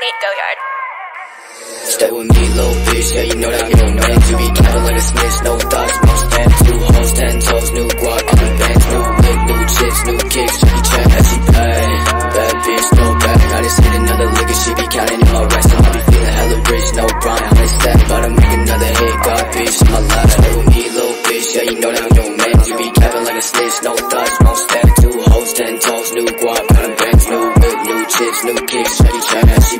Nate Goyard. Stay with me, little bitch, yeah, you know that I'm your man. You be capping like a snitch, no thoughts, no stand Two hoes, ten toes, new guap, new bands. New whip, new chips, new kicks, Jackie Chan, as she pay Bad bitch, no bag, I just hit another lick and she be counting in my rest. I be feeling hella rich, no Brian, honey stack About to make another hit, God bitch, in my life Stay with me, little bitch, yeah, you know that I'm your man. You be capping like a snitch, no thoughts, no stand Two hoes, ten toes, new guap, a bands, new whip, new chips, new kicks, Jackie Chan, as she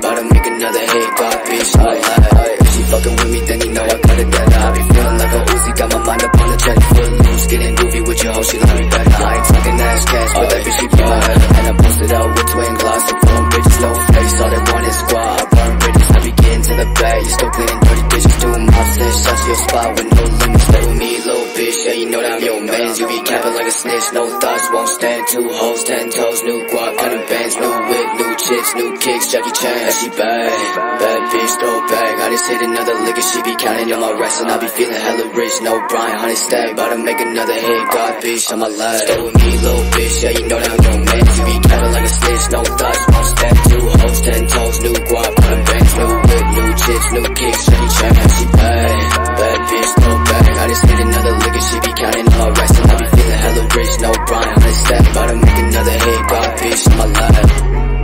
to make another hit, God bitch, I lie If she fucking with me, then you know I got it better I be feeling like a Uzi, got my mind up on the check Foot loose, getting goofy with your hoe, she love me better. I ain't talking ass cash, but that bitch she bad And I posted out with twin glass, so phone bitches, no face. All they want is squad, I burn bridges. I be getting to the bag, you still cleaning dirty dishes. Doing my shit, shots to your spot with no limits. Stay me, little bitch, yeah, you know that I'm your man You be capping like a snitch, no thoughts, won't stand. Two hoes, ten toes, new guap, counting bands New whip, chicks, new kicks, Jackie Chan, she bad, Bad bitch, throw back. I just hit another lick and she be counting on my racks, and I be feeling hella rich. No Brian, honey stack, bout to make another hit. God, bitch, on my leg. Stay with me, little bitch, yeah, you know that I'm your man. She be counting like a snitch, no thoughts, one step, two hoes, ten toes, new guap, one bangs, new whip, new chicks, new kicks, Jackie Chan, she bad, Bad bitch, throw back. I just hit another lick and she be counting on my racks, and I be feeling hella rich. No Brian, honey stack, bout to make another hit. God, bitch, on my leg.